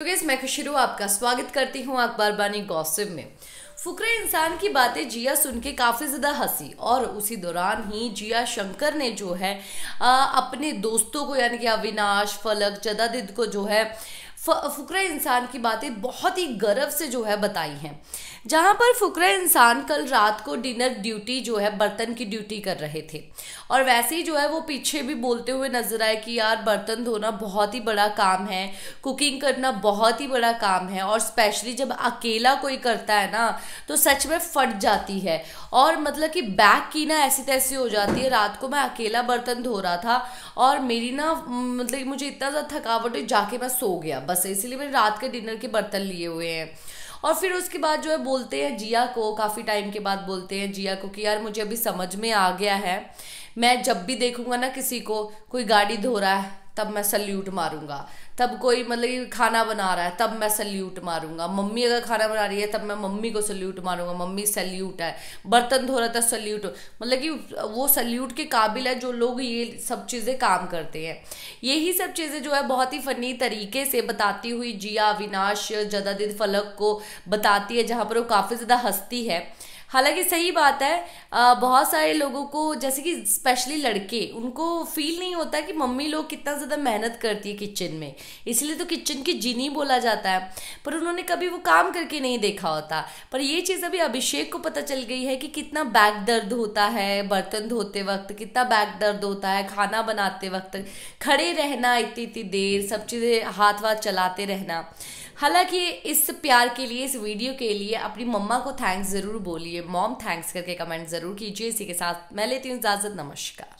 तो गैस मैं खुशरू आपका स्वागत करती हूँ अखबार बानी गौसिब में। फुकरे इंसान की बातें जिया सुन के काफ़ी ज़्यादा हँसी और उसी दौरान ही जिया शंकर ने जो है आ, अपने दोस्तों को यानी कि अविनाश फलक जदादिद को जो है फुकरा इंसान की बातें बहुत ही गर्व से जो है बताई हैं। जहाँ पर फुकरा इंसान कल रात को डिनर ड्यूटी जो है, बर्तन की ड्यूटी कर रहे थे। और वैसे ही जो है वो पीछे भी बोलते हुए नज़र आए कि यार, बर्तन धोना बहुत ही बड़ा काम है, कुकिंग करना बहुत ही बड़ा काम है और स्पेशली जब अकेला कोई करता है ना तो सच में फट जाती है। और मतलब कि बैक की ना ऐसी तैसी हो जाती है, रात को मैं अकेला बर्तन धो रहा था और मेरी ना मतलब मुझे इतना ज़्यादा थकावट हुई, जाके मैं सो गया। बस इसीलिए मैंने रात के डिनर के बर्तन लिए हुए हैं। और फिर उसके बाद जो है बोलते हैं जिया को, काफ़ी टाइम के बाद बोलते हैं जिया को कि यार मुझे अभी समझ में आ गया है। मैं जब भी देखूँगा ना किसी को, कोई गाड़ी धो रहा है तब मैं सल्यूट मारूँगा। तब कोई मतलब खाना बना रहा है, तब मैं सल्यूट मारूँगा। मम्मी अगर खाना बना रही है, तब मैं मम्मी को सल्यूट मारूँगा। मम्मी सल्यूट है, बर्तन धो रहा था सल्यूट। मतलब कि वो सल्यूट के काबिल है जो लोग ये सब चीज़ें काम करते हैं। यही सब चीज़ें जो है बहुत ही फ़नी तरीके से बताती हुई जिया, अविनाश, जदादिद फलक को बताती है, जहाँ पर वो काफ़ी ज़्यादा हंसती है। हालाँकि सही बात है बहुत सारे लोगों को, जैसे कि स्पेशली लड़के, उनको फील नहीं होता कि मम्मी लोग कितना ज़्यादा मेहनत करती है किचन में। इसलिए तो किचन की जिनी बोला जाता है। पर उन्होंने कभी वो काम करके नहीं देखा होता। पर ये चीज़ अभी अभिषेक को पता चल गई है कि कितना बैक दर्द होता है, बर्तन धोते वक्त, कितना बैक दर्द होता है, खाना बनाते वक्त, खड़े रहना इतनी इतनी देर, सब चीज़ें हाथ वाथ चलाते रहना। हालाँकि इस प्यार के लिए, इस वीडियो के लिए अपनी मम्मा को थैंक्स ज़रूर बोलिए। मॉम थैंक्स करके कमेंट ज़रूर कीजिए। इसी के साथ मैं लेती हूँ इजाज़त। नमस्कार।